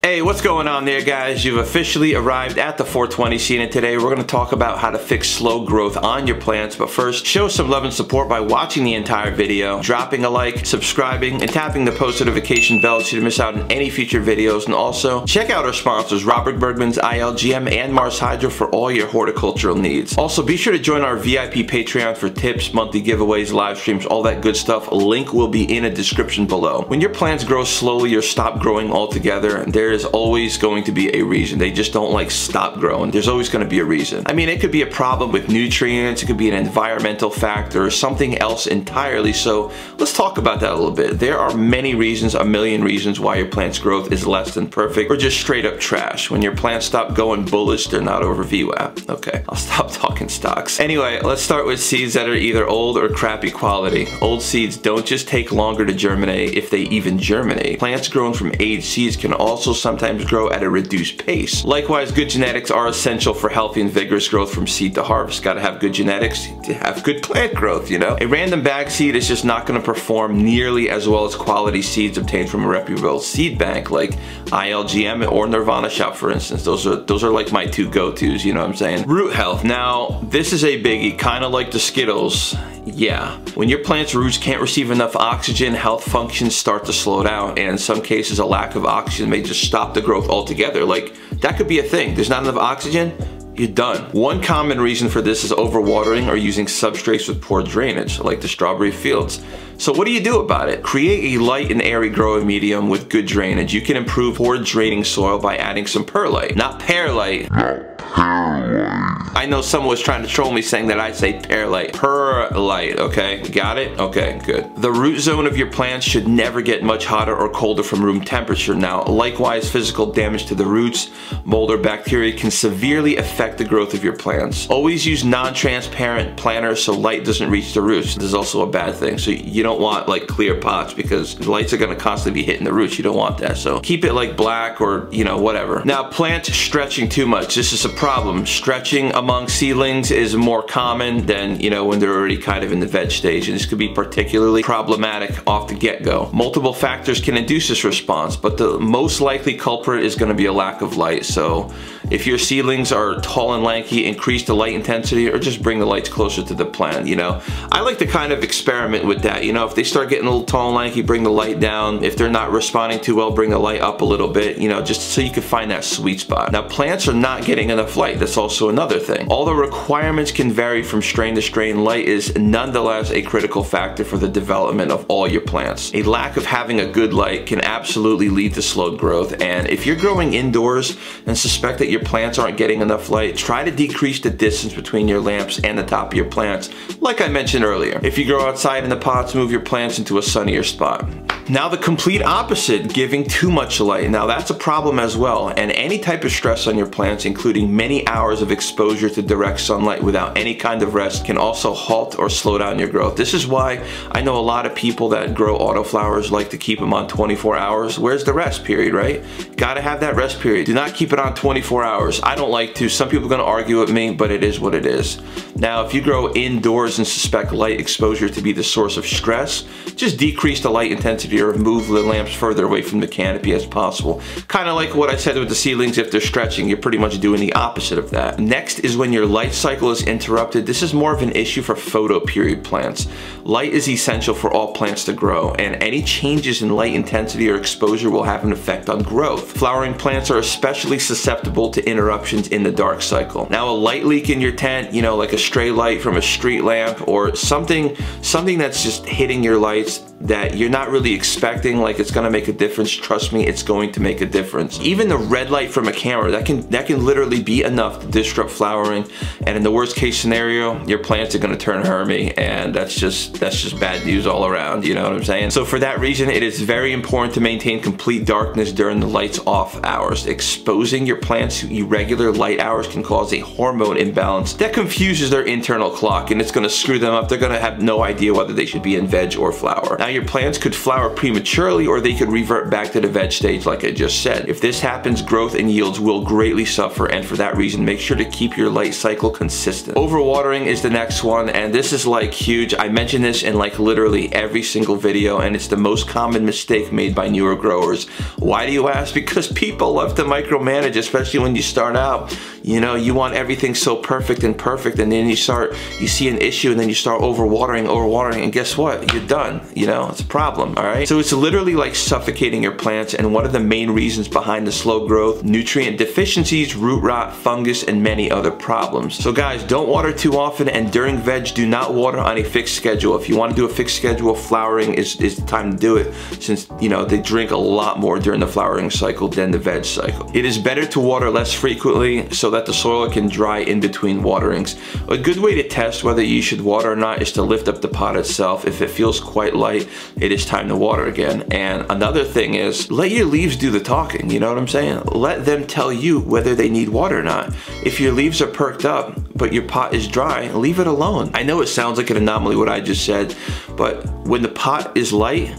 Hey, what's going on there guys? You've officially arrived at the 420 scene and today we're going to talk about how to fix slow growth on your plants. But first, show some love and support by watching the entire video, dropping a like, subscribing, and tapping the post notification bell so you don't miss out on any future videos. And also, check out our sponsors, Robert Bergman's ILGM and Mars Hydro for all your horticultural needs. Also, be sure to join our VIP Patreon for tips, monthly giveaways, live streams, all that good stuff. Link will be in a description below. When your plants grow slowly or stop growing altogether, there there is always going to be a reason. They just don't like stop growing. There's always going to be a reason. I mean, it could be a problem with nutrients, it could be an environmental factor, or something else entirely. So let's talk about that a little bit. There are many reasons, a million reasons why your plant's growth is less than perfect or just straight up trash. When your plants stop going bullish, they're not over VWAP. Okay, I'll stop talking stocks. Anyway, let's start with seeds that are either old or crappy quality. Old seeds don't just take longer to germinate if they even germinate. Plants grown from aged seeds can also sometimes grow at a reduced pace. Likewise, good genetics are essential for healthy and vigorous growth from seed to harvest. Gotta have good genetics to have good plant growth, you know? A random bag seed is just not gonna perform nearly as well as quality seeds obtained from a reputable seed bank like ILGM or Nirvana Shop, for instance. Those are, those are like my two go-tos, you know what I'm saying? Root health. Now, this is a biggie, kind of like the Skittles. Yeah, when your plant's roots can't receive enough oxygen, health functions start to slow down, and in some cases, a lack of oxygen may just stop the growth altogether. Like, that could be a thing. There's not enough oxygen, you're done. One common reason for this is overwatering or using substrates with poor drainage, like the strawberry fields. So what do you do about it? Create a light and airy growing medium with good drainage. You can improve poor draining soil by adding some perlite, not perlite. I know someone was trying to troll me saying that I say perlite. Perlite, okay? Got it? Okay, good. The root zone of your plants should never get much hotter or colder from room temperature. Now, likewise, physical damage to the roots, mold or bacteria can severely affect the growth of your plants. Always use non-transparent planters so light doesn't reach the roots. This is also a bad thing. So you don't want like clear pots because lights are gonna constantly be hitting the roots. You don't want that. So keep it like black or, you know, whatever. Now, plant stretching too much. This is a problem. Stretching among seedlings is more common than, you know, when they're already kind of in the veg stage. And this could be particularly problematic off the get-go. Multiple factors can induce this response, but the most likely culprit is gonna be a lack of light. So if your seedlings are tall and lanky, increase the light intensity or just bring the lights closer to the plant, you know. I like to kind of experiment with that, you know, if they start getting a little tall and lanky, bring the light down. If they're not responding too well, bring the light up a little bit, you know, just so you can find that sweet spot. Now plants are not getting enough light, that's also another thing. Although requirements can vary from strain to strain, light is nonetheless a critical factor for the development of all your plants. A lack of having a good light can absolutely lead to slowed growth, and if you're growing indoors and suspect that your plants aren't getting enough light, try to decrease the distance between your lamps and the top of your plants, like I mentioned earlier. If you grow outside in the pots, move your plants into a sunnier spot. Now the complete opposite, giving too much light. Now that's a problem as well, and any type of stress on your plants, including many hours of exposure to direct sunlight without any kind of rest, can also halt or slow down your growth. This is why I know a lot of people that grow autoflowers like to keep them on 24 hours. Where's the rest period, right? Gotta have that rest period. Do not keep it on 24 hours. I don't like to. Some people are gonna argue with me, but it is what it is. Now, if you grow indoors and suspect light exposure to be the source of stress, just decrease the light intensity or move the lamps further away from the canopy as possible. Kind of like what I said with the ceilings, if they're stretching, you're pretty much doing the opposite of that. Next is when your light cycle is interrupted. This is more of an issue for photoperiod plants. Light is essential for all plants to grow, and any changes in light intensity or exposure will have an effect on growth. Flowering plants are especially susceptible to interruptions in the dark cycle. Now a light leak in your tent, you know, like a stray light from a street lamp or something, something that's just hitting your lights that you're not really expecting like it's gonna make a difference, trust me, it's going to make a difference. Even the red light from a camera, that can that can literally be enough to disrupt flowering. And in the worst case scenario, your plants are gonna turn hermy and that's just that's just bad news all around, you know what I'm saying? So for that reason, it is very important to maintain complete darkness during the lights off hours. Exposing your plants to irregular light hours can cause a hormone imbalance that confuses their internal clock and it's gonna screw them up. They're gonna have no idea whether they should be in veg or flower. Now, your plants could flower prematurely or they could revert back to the veg stage like I just said. If this happens, growth and yields will greatly suffer and for that reason, make sure to keep your light cycle consistent. Overwatering is the next one and this is like huge. I mention this in like literally every single video and it's the most common mistake made by newer growers. Why do you ask? Because people love to micromanage, especially when you start out. You know, you want everything so perfect and perfect and then you start, you see an issue and then you start overwatering, overwatering and guess what? You're done. You know, it's a problem, all right? So it's literally like suffocating your plants and one of the main reasons behind the slow growth, nutrient deficiencies, root rot, fungus, and many other problems. So guys, don't water too often and during veg, do not water on a fixed schedule. If you want to do a fixed schedule, flowering is, is the time to do it since, you know, they drink a lot more during the flowering cycle than the veg cycle. It is better to water less frequently so that the soil can dry in between waterings. A good way to test whether you should water or not is to lift up the pot itself. If it feels quite light, it is time to water again. And another thing is, let your leaves do the talking, you know what I'm saying? Let them tell you whether they need water or not. If your leaves are perked up, but your pot is dry, leave it alone. I know it sounds like an anomaly what I just said, but when the pot is light,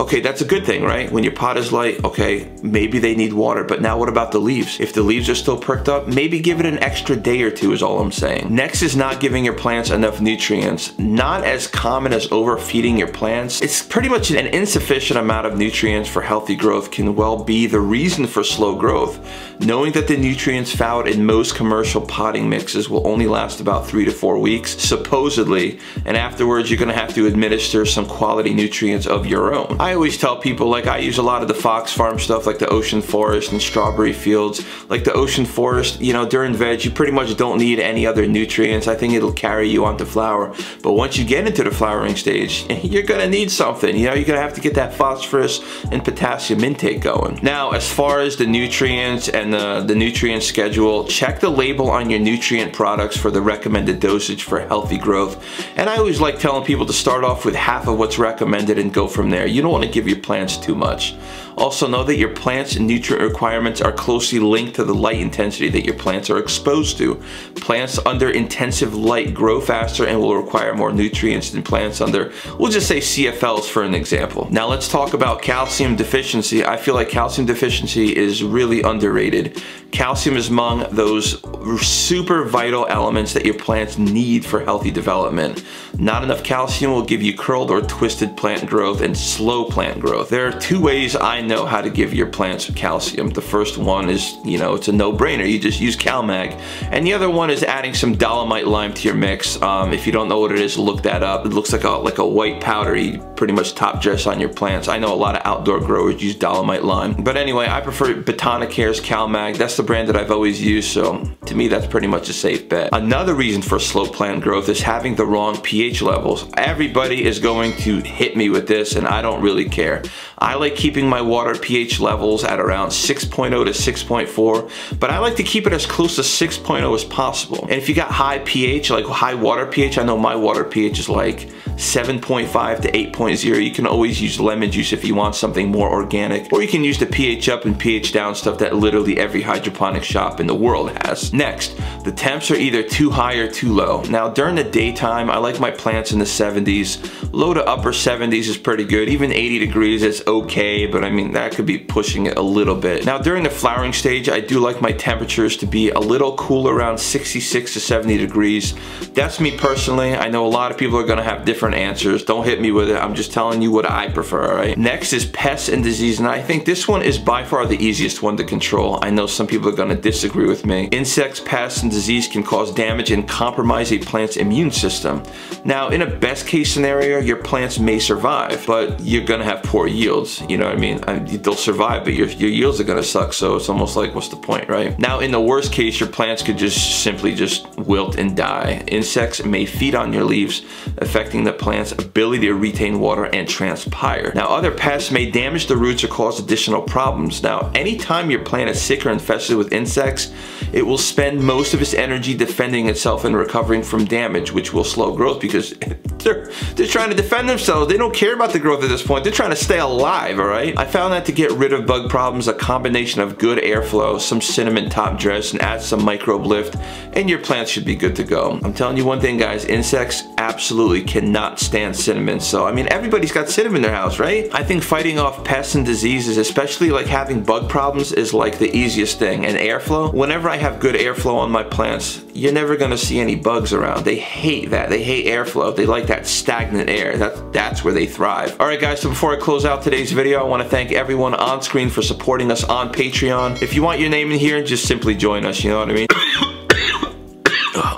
Okay, that's a good thing, right? When your pot is light, okay, maybe they need water, but now what about the leaves? If the leaves are still perked up, maybe give it an extra day or two is all I'm saying. Next is not giving your plants enough nutrients. Not as common as overfeeding your plants. It's pretty much an insufficient amount of nutrients for healthy growth can well be the reason for slow growth. Knowing that the nutrients found in most commercial potting mixes will only last about three to four weeks, supposedly, and afterwards you're gonna have to administer some quality nutrients of your own. Always tell people, like I use a lot of the Fox Farm stuff like the Ocean Forest and Strawberry Fields. Like the Ocean Forest, you know, during veg, you pretty much don't need any other nutrients. I think it'll carry you onto flower. But once you get into the flowering stage, you're gonna need something. You know, you're gonna have to get that phosphorus and potassium intake going. Now, as far as the nutrients and the, the nutrient schedule, check the label on your nutrient products for the recommended dosage for healthy growth. And I always like telling people to start off with half of what's recommended and go from there. You don't want to give your plants too much. Also know that your plants' nutrient requirements are closely linked to the light intensity that your plants are exposed to. Plants under intensive light grow faster and will require more nutrients than plants under, we'll just say CFLs for an example. Now let's talk about calcium deficiency. I feel like calcium deficiency is really underrated. Calcium is among those super vital elements that your plants need for healthy development. Not enough calcium will give you curled or twisted plant growth and slow plant growth. There are two ways I know how to give your plants calcium. The first one is, you know, it's a no-brainer. You just use CalMag. And the other one is adding some dolomite lime to your mix. Um, if you don't know what it is, look that up. It looks like a, like a white powder you pretty much top dress on your plants. I know a lot of outdoor growers use dolomite lime. But anyway, I prefer Botanicare's CalMag. That's the brand that I've always used, so to me that's pretty much a safe bet. Another reason for slow plant growth is having the wrong pH levels. Everybody is going to hit me with this and I don't really care. I like keeping my water pH levels at around 6.0 to 6.4, but I like to keep it as close to 6.0 as possible. And if you got high pH, like high water pH, I know my water pH is like 7.5 to 8.0. You can always use lemon juice if you want something more organic, or you can use the pH up and pH down stuff that literally every hydroponic shop in the world has. Next, the temps are either too high or too low. Now during the daytime, I like my plants in the 70s. Low to upper 70s is pretty good. Even 80 degrees is okay, but I mean, that could be pushing it a little bit. Now during the flowering stage, I do like my temperatures to be a little cool around 66 to 70 degrees. That's me personally. I know a lot of people are gonna have different answers. Don't hit me with it. I'm just telling you what I prefer, all right? Next is pests and disease, and I think this one is by far the easiest one to control. I know some people are gonna disagree with me. Insects, pests, and disease can cause damage and compromise a plant's immune system. Now, in a best case scenario, your plants may survive, but you're gonna have poor yields. You know what I mean? I, they'll survive, but your, your yields are gonna suck, so it's almost like, what's the point, right? Now, in the worst case, your plants could just simply just wilt and die. Insects may feed on your leaves, affecting the plant's ability to retain water and transpire. Now, other pests may damage the roots or cause additional problems. Now, anytime your plant is sick or infested with insects, it will spend most of its energy defending itself and recovering from damage, which will slow growth because they're, they're trying to defend themselves. They don't care about the growth at this point. They're trying to stay alive, all right? I found that to get rid of bug problems, a combination of good airflow, some cinnamon top dress, and add some microbe lift, and your plants should be good to go. I'm telling you one thing, guys, insects absolutely cannot not stand cinnamon. So, I mean, everybody's got cinnamon in their house, right? I think fighting off pests and diseases, especially like having bug problems, is like the easiest thing. And airflow, whenever I have good airflow on my plants, you're never gonna see any bugs around. They hate that. They hate airflow. They like that stagnant air. That, that's where they thrive. All right, guys, so before I close out today's video, I wanna thank everyone on screen for supporting us on Patreon. If you want your name in here, just simply join us, you know what I mean?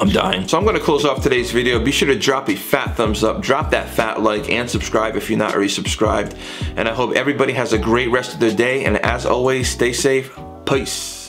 I'm dying. So I'm gonna close off today's video. Be sure to drop a fat thumbs up, drop that fat like, and subscribe if you're not already subscribed. And I hope everybody has a great rest of their day. And as always, stay safe. Peace.